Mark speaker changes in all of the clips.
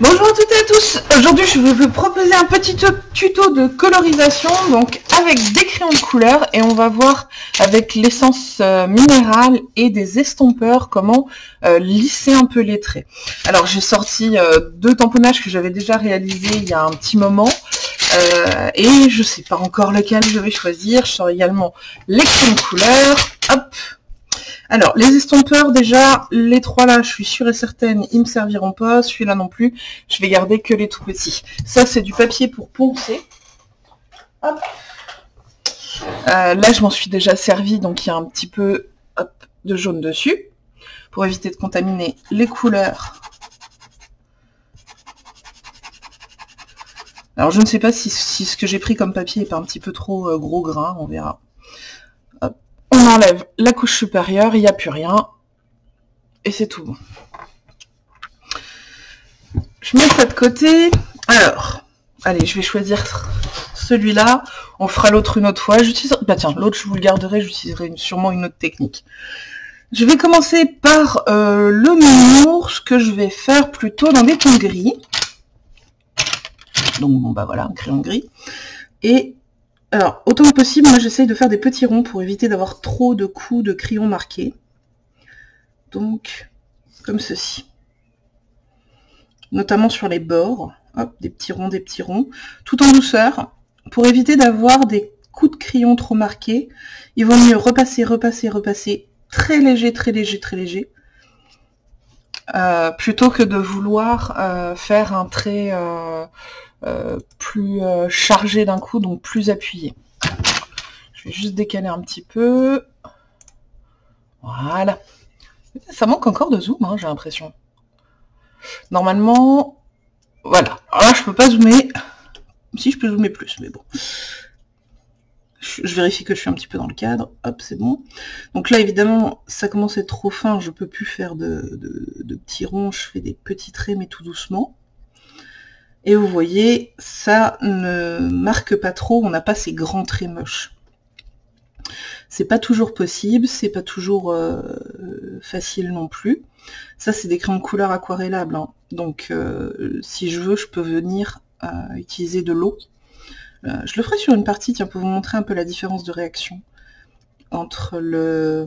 Speaker 1: Bonjour à toutes et à tous Aujourd'hui je vais vous proposer un petit tuto de colorisation donc avec des crayons de couleur et on va voir avec l'essence euh, minérale et des estompeurs comment euh, lisser un peu les traits. Alors j'ai sorti euh, deux tamponnages que j'avais déjà réalisés il y a un petit moment et je sais pas encore lequel je vais choisir. Je sors également les crayons de couleur. Hop alors, les estompeurs, déjà, les trois là, je suis sûre et certaine, ils me serviront pas. Celui-là non plus. Je vais garder que les tout petits. Ça, c'est du papier pour poncer. Hop. Euh, là, je m'en suis déjà servi, donc il y a un petit peu de jaune dessus, pour éviter de contaminer les couleurs. Alors, je ne sais pas si, ce que j'ai pris comme papier est pas un petit peu trop euh, gros grain, on verra enlève la couche supérieure, il n'y a plus rien. Et c'est tout. Je mets ça de côté. Alors, allez, je vais choisir celui-là. On fera l'autre une autre fois. Bah tiens, l'autre je vous le garderai, j'utiliserai sûrement une autre technique. Je vais commencer par euh, le ce que je vais faire plutôt dans des tons gris. Donc bon bah voilà, un crayon gris. Et alors, autant que possible, moi j'essaye de faire des petits ronds pour éviter d'avoir trop de coups de crayon marqués. Donc, comme ceci. Notamment sur les bords. Des petits ronds, des petits ronds. Tout en douceur. Pour éviter d'avoir des coups de crayon trop marqués, il vaut mieux repasser, repasser, repasser. Très léger, très léger, très léger. Euh, plutôt que de vouloir euh, faire un trait euh, plus euh, chargé d'un coup, donc plus appuyé. Je vais juste décaler un petit peu. Voilà. Ça manque encore de zoom, hein, j'ai l'impression. Normalement, voilà. Alors là, je peux pas zoomer. Si, je peux zoomer plus, mais bon. Je, vérifie que je suis un petit peu dans le cadre. Hop, c'est bon. Donc là, évidemment, ça commence à être trop fin. Je peux plus faire de petits ronds. Je fais des petits traits, mais tout doucement. Et vous voyez, ça ne marque pas trop, on n'a pas ces grands traits moches. C'est pas toujours possible, c'est pas toujours euh, facile non plus. Ça, c'est des crayons de couleur aquarellables. Hein. Donc, euh, si je veux, je peux venir euh, utiliser de l'eau. je le ferai sur une partie, tiens, pour vous montrer un peu la différence de réaction entre le...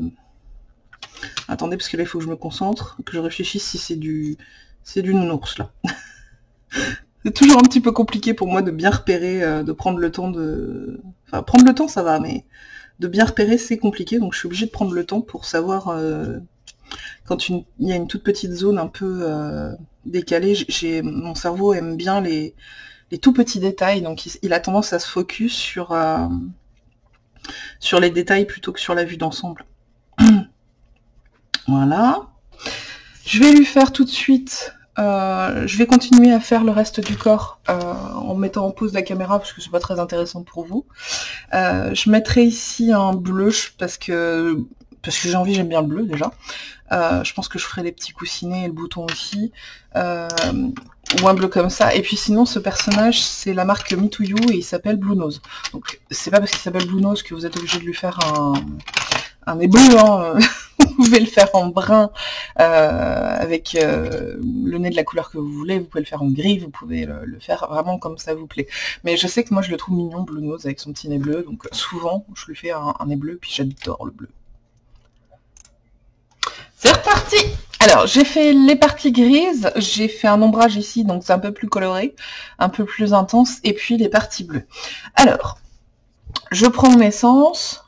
Speaker 1: Attendez, parce que là, il faut que je me concentre, que je réfléchisse si c'est du... C'est du nounours, là. c'est toujours un petit peu compliqué pour moi de bien repérer, euh, de prendre le temps de... Enfin, prendre le temps, ça va, mais de bien repérer, c'est compliqué, donc je suis obligée de prendre le temps pour savoir... Euh, quand il y a une toute petite zone un peu euh, décalée, j'ai mon cerveau aime bien les, les tout petits détails, donc il, a tendance à se focus sur, sur les détails plutôt que sur la vue d'ensemble. voilà. Je vais lui faire tout de suite euh, je vais continuer à faire le reste du corps euh, en mettant en pause la caméra parce que c'est pas très intéressant pour vous. Euh, je mettrai ici un bleu parce que parce que j'ai envie, j'aime bien le bleu déjà. je pense que je ferai les petits coussinets et le bouton aussi. ou un bleu comme ça. Et puis sinon, ce personnage, c'est la marque Me et il s'appelle Blue Nose. Donc c'est pas parce qu'il s'appelle Blue Nose que vous êtes obligé de lui faire un, un bleu. Hein. vous pouvez le faire en brun euh, avec euh, le nez de la couleur que vous voulez, vous pouvez le faire en gris, vous pouvez le, faire vraiment comme ça vous plaît. Mais je sais que moi je le trouve mignon, Blue Nose, avec son petit nez bleu, donc souvent je lui fais un, nez bleu, puis j'adore le bleu. C'est reparti alors, j'ai fait les parties grises, j'ai fait un ombrage ici, donc c'est un peu plus coloré, un peu plus intense, et puis les parties bleues. Alors, je prends mon essence,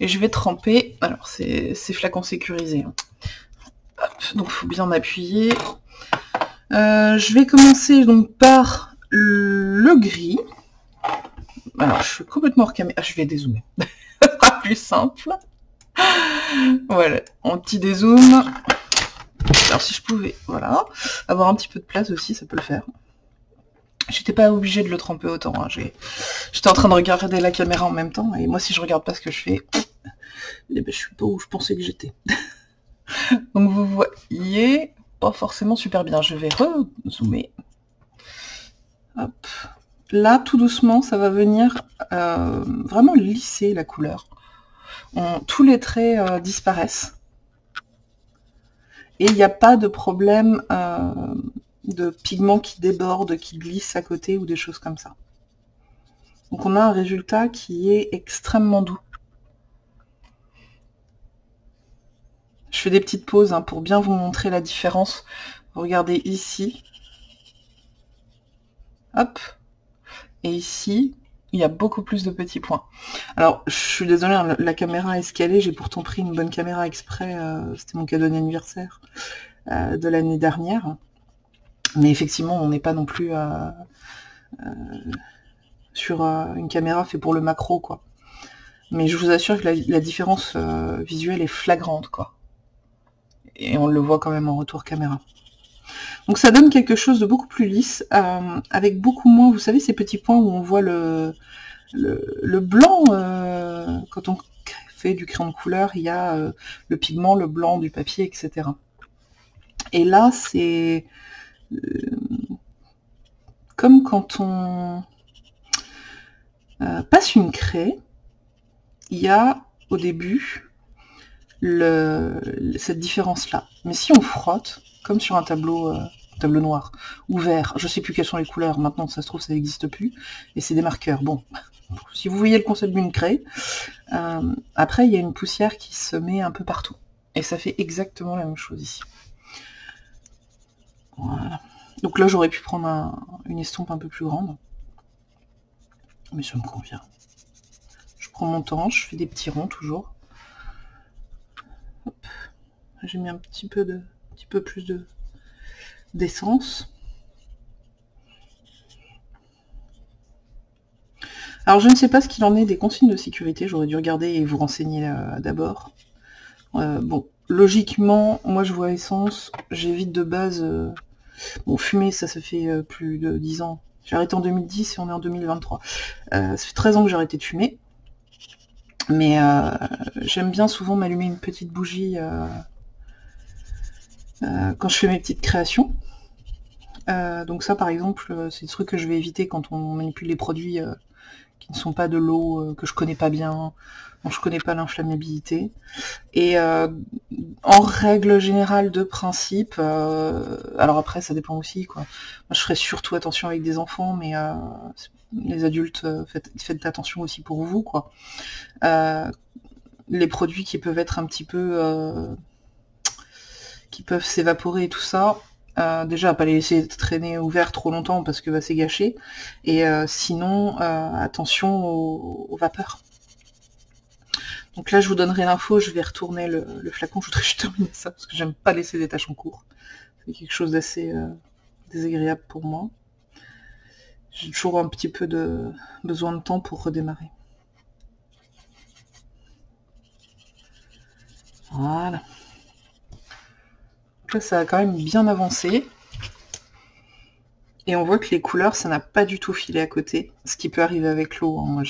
Speaker 1: et je vais tremper, alors c'est flacon sécurisé, hein. donc il faut bien m'appuyer. Euh, je vais commencer donc par le gris. Alors je suis complètement hors caméra, ah, je vais dézoomer, plus simple. Voilà, en petit dézoom. Alors si je pouvais, voilà, avoir un petit peu de place aussi, ça peut le faire. J'étais pas obligée de le tremper autant. Hein. J'étais en train de regarder la caméra en même temps, et moi si je regarde pas ce que je fais, eh ben, je suis pas où je pensais que j'étais. Donc vous voyez, pas forcément super bien. Je vais re-zoomer. Hop. Là, tout doucement, ça va venir euh, vraiment lisser la couleur. tous les traits euh, disparaissent. Et il n'y a pas de problème euh, de pigments qui débordent, qui glissent à côté ou des choses comme ça. Donc on a un résultat qui est extrêmement doux. Je fais des petites pauses hein, pour bien vous montrer la différence. Regardez ici. Hop. Et ici, il y a beaucoup plus de petits points. Alors, je suis désolée, hein, la caméra est escalée, j'ai pourtant pris une bonne caméra exprès, euh, c'était mon cadeau d'anniversaire euh, de l'année dernière. Mais effectivement, on n'est pas non plus euh, sur une caméra fait pour le macro, quoi. Mais je vous assure que la, différence visuelle est flagrante, quoi. Et on le voit quand même en retour caméra. Donc ça donne quelque chose de beaucoup plus lisse, euh, avec beaucoup moins, vous savez, ces petits points où on voit le, le, blanc, euh, quand on fait du crayon de couleur, il y a euh, le pigment, le blanc du papier, etc. Et là, c'est comme quand on passe une craie, il y a au début cette différence-là. Mais si on frotte, comme sur un tableau, euh, noir, ou vert, je sais plus quelles sont les couleurs, maintenant ça se trouve ça n'existe plus, et c'est des marqueurs. Bon, si vous voyez le concept d'une craie, euh, après il y a une poussière qui se met un peu partout. Et ça fait exactement la même chose ici. Voilà. Donc là j'aurais pu prendre une estompe un peu plus grande. Mais ça me convient. Je prends mon temps, je fais des petits ronds toujours. J'ai mis un petit peu de petit peu plus de d'essence. Alors je ne sais pas ce qu'il en est des consignes de sécurité, j'aurais dû regarder et vous renseigner euh, d'abord. Euh, bon, logiquement, moi je vois essence, j'évite de base... Euh, bon, fumer, ça, ça fait plus de 10 ans. J'ai arrêté en 2010 et on est en 2023. ça fait 13 ans que j'ai arrêté de fumer. Mais j'aime bien souvent m'allumer une petite bougie euh, quand je fais mes petites créations. Euh, donc ça par exemple, euh, c'est des trucs que je vais éviter quand on manipule les produits qui ne sont pas de l'eau, que je connais pas bien, dont je connais pas l'inflammabilité. Et en règle générale de principe, alors après ça dépend aussi quoi. Moi je ferai surtout attention avec des enfants, mais les adultes faites, faites, attention aussi pour vous quoi. les produits qui peuvent être un petit peu qui peuvent s'évaporer et tout ça. Euh, déjà, pas les laisser traîner ouverts trop longtemps parce que va c'est gâché. Et euh, sinon, euh, attention aux, vapeurs. Donc là, je vous donnerai l'info, je vais retourner le, flacon. Je voudrais juste terminer ça parce que j'aime pas laisser des tâches en cours. C'est quelque chose d'assez désagréable pour moi. J'ai toujours un petit peu de besoin de temps pour redémarrer. Voilà ça a quand même bien avancé. Et on voit que les couleurs, ça n'a pas du tout filé à côté. Ce qui peut arriver avec l'eau. Hein. Moi,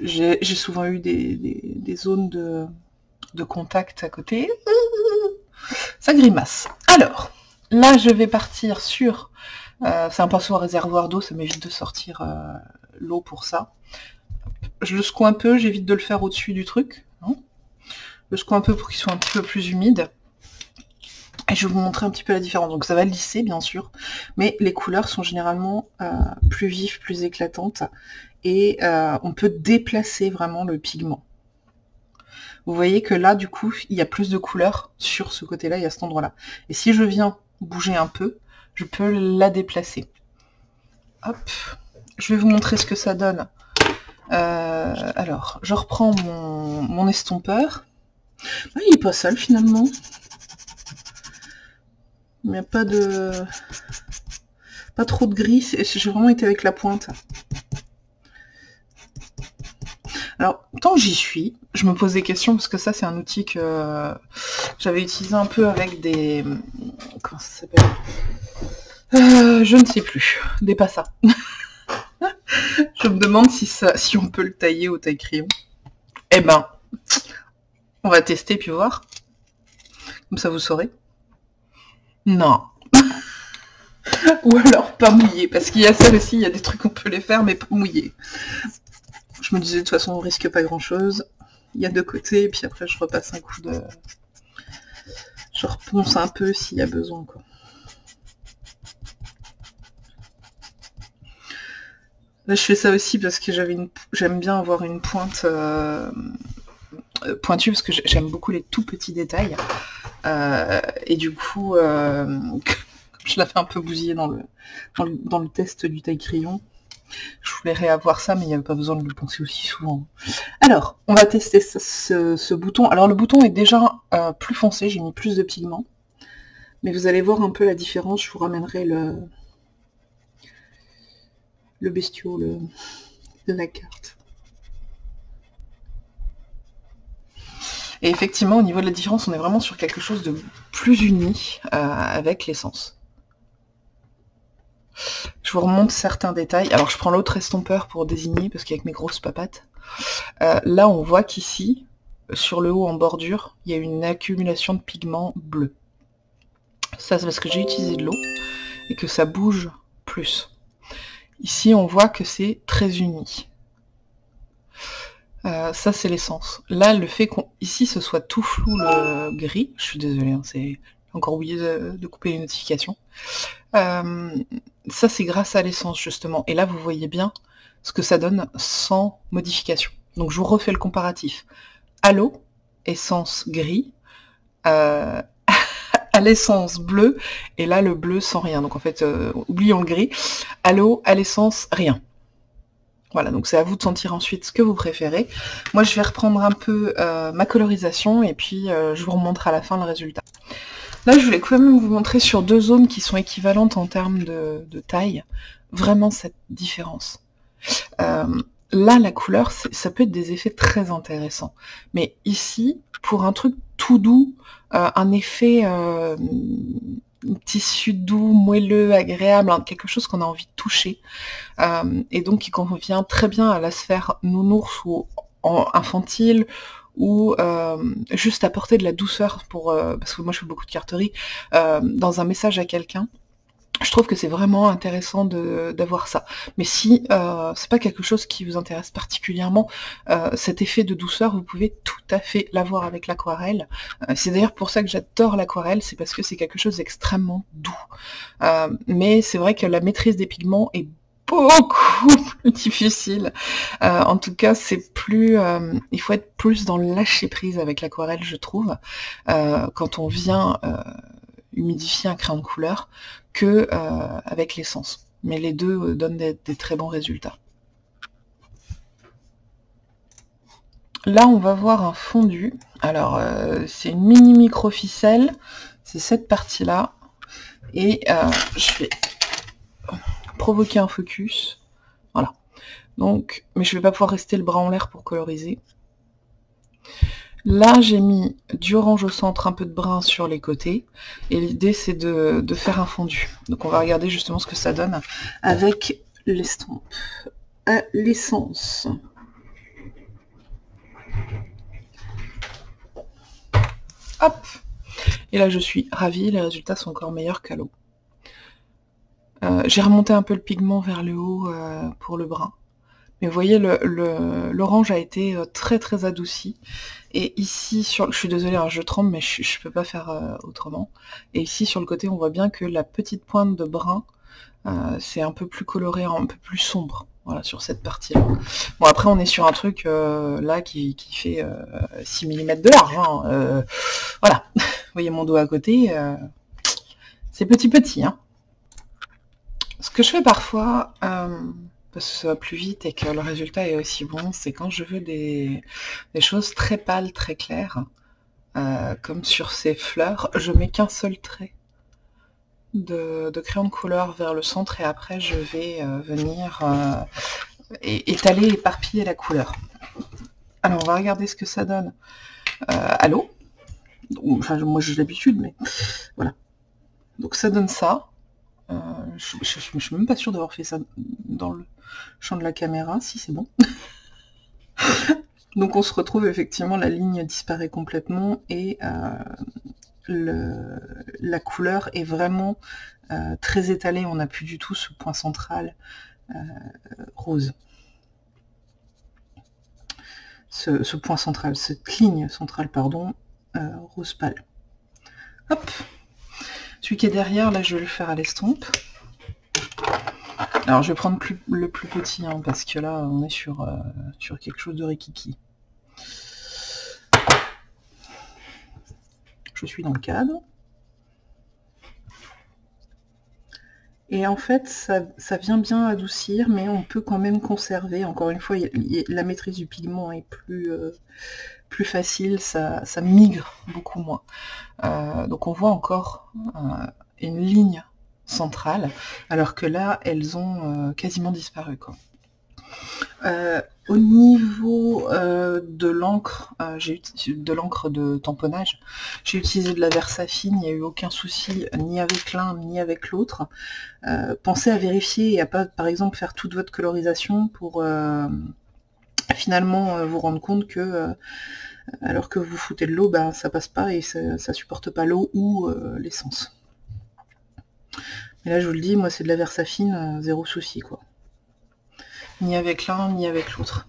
Speaker 1: j'ai souvent eu des, zones de, contact à côté. Ça grimace. Alors, là, je vais partir sur... Euh, c'est un pinceau réservoir d'eau, ça m'évite de sortir euh, l'eau pour ça. Je le secoue un peu, j'évite de le faire au-dessus du truc. Hein. Je le secoue un peu pour qu'il soit un peu plus humide. Et je vais vous montrer un petit peu la différence. Donc ça va lisser bien sûr, mais les couleurs sont généralement euh, plus vives, plus éclatantes, et euh, on peut déplacer vraiment le pigment. Vous voyez que là, du coup, il y a plus de couleurs sur ce côté-là et à cet endroit-là. Et si je viens bouger un peu, je peux la déplacer. Hop, je vais vous montrer ce que ça donne. Euh, alors, je reprends mon, estompeur. Il est pas sale finalement. A pas de... Pas trop de gris. J'ai vraiment été avec la pointe. Alors, tant que j'y suis, je me pose des questions, parce que ça, c'est un outil que j'avais utilisé un peu avec des... Comment ça s'appelle? Euh, Je ne sais plus. Des ça. je me demande si, ça, si on peut le tailler au taille-crayon. Eh ben, on va tester puis voir. Comme ça, vous saurez. Non. Ou alors pas mouillé, parce qu'il y a ça aussi, il y a des trucs qu'on peut les faire, mais pas mouillé. Je me disais de toute façon on risque pas grand chose. Il y a deux côtés, et puis après je repasse un coup de. Je reponce un peu s'il y a besoin. Quoi. Là je fais ça aussi parce que j'avais une. J'aime bien avoir une pointe. Euh, euh pointu parce que j'aime beaucoup les tout petits détails. Euh, et du coup, euh, je la fais un peu bousiller dans le, dans le, test du taille crayon. Je voulais réavoir ça, mais il n'y avait pas besoin de le penser aussi souvent. Alors, on va tester ce, bouton. Alors, le bouton est déjà plus foncé, j'ai mis plus de pigments. Mais vous allez voir un peu la différence, je vous ramènerai le, le bestiau la carte. Et effectivement, au niveau de la différence, on est vraiment sur quelque chose de plus uni euh, avec l'essence. Je vous remonte certains détails. Alors, je prends l'autre estompeur pour désigner, parce qu'avec mes grosses papates, euh, là, on voit qu'ici, sur le haut en bordure, il y a une accumulation de pigments bleus. Ça, c'est parce que j'ai utilisé de l'eau et que ça bouge plus. Ici, on voit que c'est très uni. Euh, ça, c'est l'essence. Là, le fait qu'ici, ce soit tout flou le gris, je suis désolée, hein, c'est encore oublié de, couper les notifications. Euh, ça, c'est grâce à l'essence, justement. Et là, vous voyez bien ce que ça donne sans modification. Donc, je vous refais le comparatif. Halo, essence gris, euh, à l'essence bleue, et là le bleu sans rien. Donc en fait, euh, oublions le gris. L'eau, à l'essence, rien. Voilà, donc c'est à vous de sentir ensuite ce que vous préférez. Moi, je vais reprendre un peu euh, ma colorisation et puis euh, je vous remontre à la fin le résultat. Là, je voulais quand même vous montrer sur deux zones qui sont équivalentes en termes de, taille, vraiment cette différence. là, la couleur, ça peut être des effets très intéressants. Mais ici, pour un truc tout doux, euh, un effet euh, tissu doux, moelleux, agréable, hein, quelque chose qu'on a envie de toucher, euh, et donc qui convient très bien à la sphère nounours ou infantile, ou juste apporter de la douceur pour parce que moi je fais beaucoup de carterie dans un message à quelqu'un je trouve que c'est vraiment intéressant d'avoir ça. Mais si euh, c'est pas quelque chose qui vous intéresse particulièrement, euh, cet effet de douceur, vous pouvez tout à fait l'avoir avec l'aquarelle. Euh, c'est d'ailleurs pour ça que j'adore l'aquarelle, c'est parce que c'est quelque chose d'extrêmement doux. mais c'est vrai que la maîtrise des pigments est beaucoup plus difficile. en tout cas, c'est plus, il faut être plus dans le lâcher prise avec l'aquarelle, je trouve, quand on vient humidifier un crayon de couleur que euh, avec l'essence. Mais les deux euh, donnent des, très bons résultats. Là, on va voir un fondu. Alors, euh, c'est une mini micro ficelle. C'est cette partie-là. Et je vais provoquer un focus. Voilà. Donc, mais je vais pas pouvoir rester le bras en l'air pour coloriser. Là, j'ai mis du orange au centre, un peu de brun sur les côtés. Et l'idée, c'est de, faire un fondu. Donc on va regarder justement ce que ça donne avec l'estompe à l'essence. Hop Et là, je suis ravie, les résultats sont encore meilleurs qu'à l'eau. Euh, j'ai remonté un peu le pigment vers le haut euh, pour le brun. Mais vous voyez, l'orange a été euh, très très adouci. Et ici, sur, je suis désolée, hein, je tremble, mais je, ne peux pas faire euh, autrement. Et ici, sur le côté, on voit bien que la petite pointe de brun, euh, c'est un peu plus coloré, un peu plus sombre. Voilà, sur cette partie-là. Bon, après, on est sur un truc là qui, fait 6 mm de large. Hein, voilà. vous voyez mon dos à côté. c'est petit petit. Hein. Ce que je fais parfois parce que ça va plus vite et que le résultat est aussi bon, c'est quand je veux des, choses très pâles, très claires, euh, comme sur ces fleurs, je mets qu'un seul trait de, crayon de couleur vers le centre et après je vais euh, venir euh, étaler, éparpiller la couleur. Alors on va regarder ce que ça donne à l'eau. Enfin moi j'ai l'habitude mais voilà. Donc ça donne ça. Je, ne suis même pas sûre d'avoir fait ça dans le champ de la caméra, si c'est bon. Donc on se retrouve effectivement, la ligne disparaît complètement et euh, la couleur est vraiment euh, très étalée, on n'a plus du tout ce point central euh, rose. Ce, point central, cette ligne centrale, pardon, rose pâle. Hop Celui qui est derrière, là je vais le faire à l'estompe. Alors je vais prendre le plus petit, hein, parce que là on est sur, euh, sur quelque chose de rikiki. Je suis dans le cadre. Et en fait, ça, vient bien adoucir, mais on peut quand même conserver. Encore une fois, la maîtrise du pigment est plus, euh, plus facile, ça, migre beaucoup moins. Euh, donc on voit encore une ligne centrale, alors que là, elles ont quasiment disparu. Quoi. Euh, au niveau euh, de l'encre, euh, j'ai de l'encre de tamponnage, j'ai utilisé de la Versafine, il n'y a eu aucun souci ni avec l'un ni avec l'autre. pensez à vérifier et à pas par exemple faire toute votre colorisation pour finalement vous rendre compte que alors que vous foutez de l'eau, ben, ça passe pas et ça, ça supporte pas l'eau ou l'essence. Mais là je vous le dis, moi c'est de la Versafine, zéro souci quoi ni avec l'un ni avec l'autre.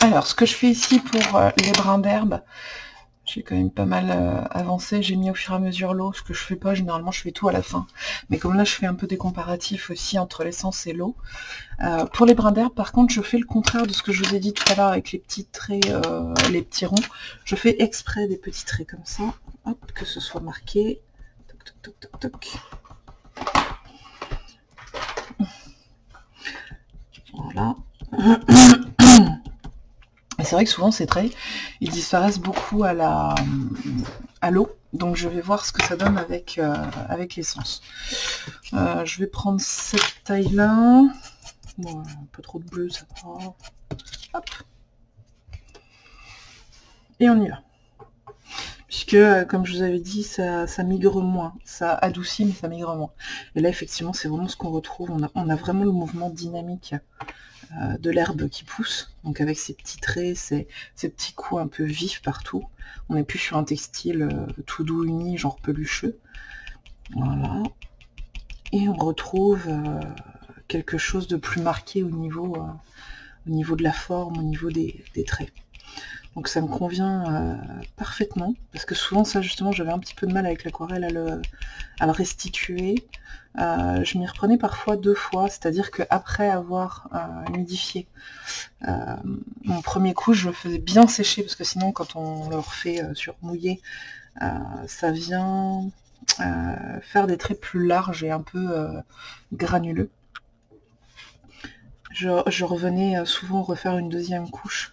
Speaker 1: Alors, ce que je fais ici pour euh, les brins d'herbe, j'ai quand même pas mal euh, avancé. J'ai mis au fur et à mesure l'eau, ce que je fais pas, généralement je fais tout à la fin. Mais comme là je fais un peu des comparatifs aussi entre l'essence et l'eau. Euh, pour les brins d'herbe, par contre, je fais le contraire de ce que je vous ai dit tout à l'heure avec les petits traits, les petits ronds. Je fais exprès des petits traits comme ça, hop, que ce soit marqué. Toc, toc, toc, toc. Voilà. C'est vrai que souvent ces traits, ils disparaissent beaucoup à la à l'eau. Donc je vais voir ce que ça donne avec, euh, avec l'essence. Euh, je vais prendre cette taille-là. Bon, un peu trop de bleu, ça va. Hop. Et on y va puisque euh, comme je vous avais dit, ça, migre moins, ça adoucit mais ça migre moins. Et là effectivement c'est vraiment ce qu'on retrouve, on a, vraiment le mouvement dynamique de l'herbe qui pousse, donc avec ces petits traits, ces, petits coups un peu vifs partout. On n'est plus sur un textile euh, tout doux uni, genre pelucheux. Voilà. Et on retrouve quelque chose de plus marqué au niveau de la forme, au niveau des traits. Donc ça me convient euh, parfaitement, parce que souvent ça justement j'avais un petit peu de mal avec l'aquarelle à le, restituer. Euh, je m'y reprenais parfois deux fois, c'est-à-dire qu'après avoir euh, humidifié mon premier coup, je le faisais bien sécher, parce que sinon quand on le refait sur mouillé, ça vient faire des traits plus larges et un peu granuleux. je revenais souvent refaire une deuxième couche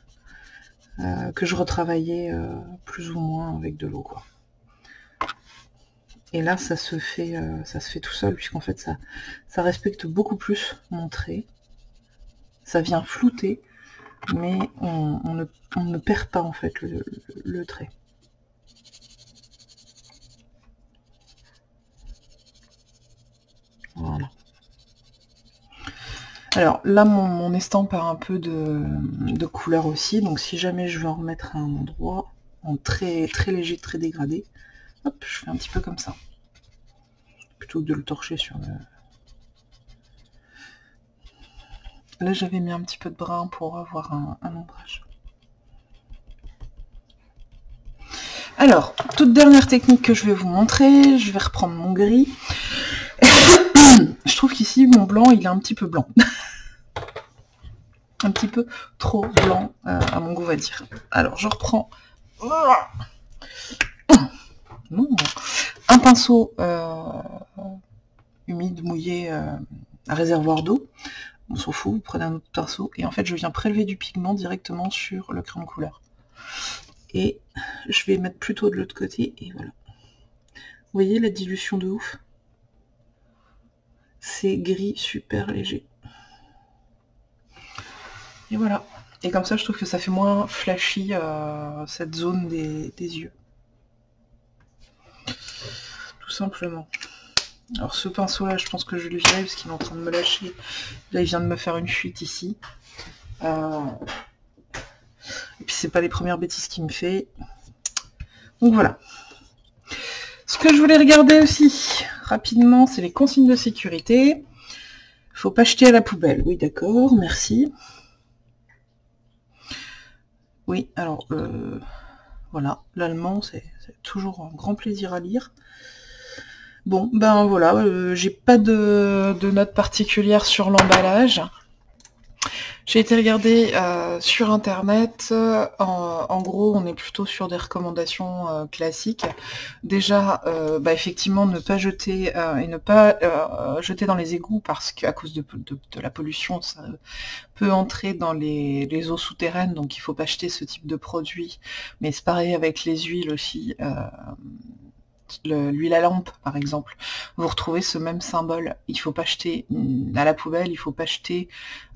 Speaker 1: euh, que je retravaillais euh, plus ou moins avec de l'eau quoi. Et là ça se fait euh, ça se fait tout seul puisqu'en fait ça, ça respecte beaucoup plus mon trait. Ça vient flouter, mais on, ne, perd pas en fait le trait. Voilà. Alors là, mon, estampe a un peu de, couleur aussi, donc si jamais je veux en remettre à un endroit en très, très léger, très dégradé, hop, je fais un petit peu comme ça. Plutôt que de le torcher sur le... Là, j'avais mis un petit peu de brun pour avoir un, un ombrage. Alors, toute dernière technique que je vais vous montrer, je vais reprendre mon gris. je trouve qu'ici, mon blanc, il est un petit peu blanc. petit peu trop blanc, euh, à mon goût, va dire. Alors, je reprends un pinceau euh, humide, mouillé, euh, réservoir d'eau. On s'en fout, vous prenez un autre pinceau. Et en fait, je viens prélever du pigment directement sur le crayon de couleur. Et je vais mettre plutôt de l'autre côté, et voilà. Vous voyez la dilution de ouf? C'est gris super léger. Et voilà. Et comme ça, je trouve que ça fait moins flashy euh, cette zone des, yeux. Tout simplement. Alors ce pinceau là, je pense que je le virer parce qu'il est en train de me lâcher. Là, il vient de me faire une fuite ici. Euh, et puis c'est pas les premières bêtises qu'il me fait. Donc voilà. Ce que je voulais regarder aussi, rapidement, c'est les consignes de sécurité. Faut pas jeter à la poubelle. Oui, d'accord, merci. Oui, alors, euh, voilà, l'allemand, c'est toujours un grand plaisir à lire. Bon, ben voilà, euh, j'ai pas de, de notes particulières sur l'emballage. J'ai été regarder euh, sur internet. Euh, en, gros, on est plutôt sur des recommandations euh, classiques. Déjà, bah, effectivement, ne pas jeter et ne pas jeter dans les égouts parce qu'à cause de, la pollution, ça peut entrer dans les, les eaux souterraines, donc il ne faut pas acheter ce type de produit. Mais c'est pareil avec les huiles aussi l'huile à lampe par exemple, vous retrouvez ce même symbole. Il ne faut pas jeter à la poubelle, il ne faut pas jeter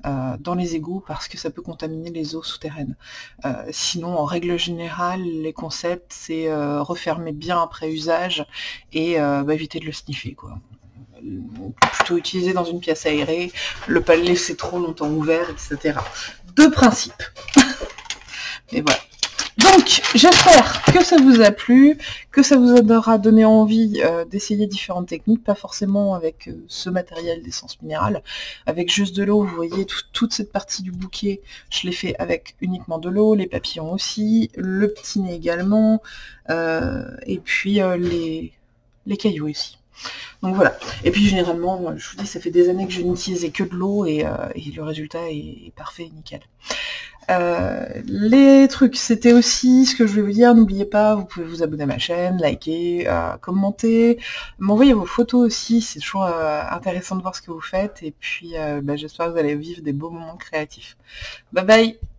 Speaker 1: euh, dans les égouts parce que ça peut contaminer les eaux souterraines. Euh, sinon, en règle générale, les concepts, c'est euh, refermer bien après usage et bah, éviter de le sniffer. Quoi. Plutôt utiliser dans une pièce aérée, le pas le laisser trop longtemps ouvert, etc. Deux principes. et voilà. Donc, j'espère que ça vous a plu, que ça vous aura donné envie euh, d'essayer différentes techniques, pas forcément avec euh, ce matériel d'essence minérale, avec juste de l'eau, vous voyez toute cette partie du bouquet, je l'ai fait avec uniquement de l'eau, les papillons aussi, le petit nez également, euh, et puis les, les cailloux aussi. Donc voilà. Et puis généralement, je vous dis, ça fait des années que je n'utilisais que de l'eau et, le résultat est, est parfait, nickel. Euh, les trucs, c'était aussi ce que je voulais vous dire, n'oubliez pas, vous pouvez vous abonner à ma chaîne, liker, euh, commenter, m'envoyer vos photos aussi, c'est toujours euh, intéressant de voir ce que vous faites, et puis bah, j'espère que vous allez vivre des beaux moments créatifs. Bye bye